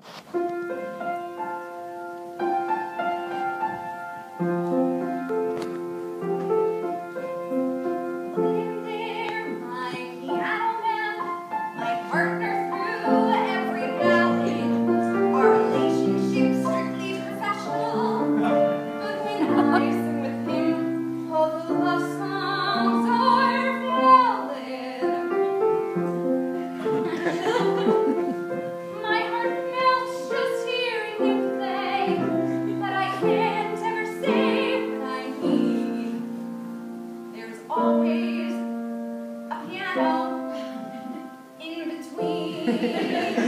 you always a piano in between.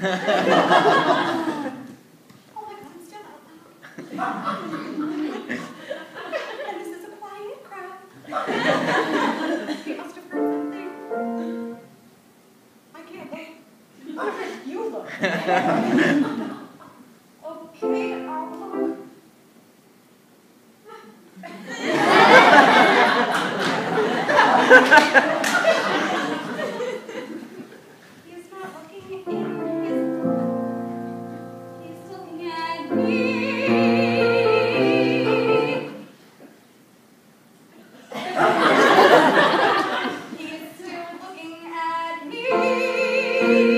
oh my god, I'm out and this is a quiet crowd. must have heard something. I can't wait. you look. okay, I'll look. Ha ha ha!